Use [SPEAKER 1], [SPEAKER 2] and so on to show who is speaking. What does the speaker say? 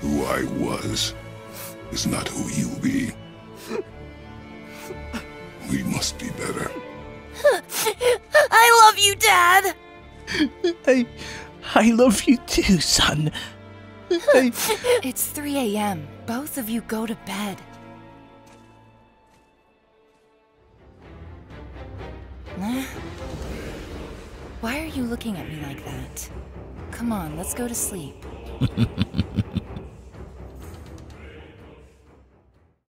[SPEAKER 1] Who I was is not who you be. We must be better.
[SPEAKER 2] I love you, Dad!
[SPEAKER 3] I, I love you too, son. I,
[SPEAKER 2] It's 3 a.m. Both of you go to bed. Why are you looking at me like that? Come on, let's go to sleep.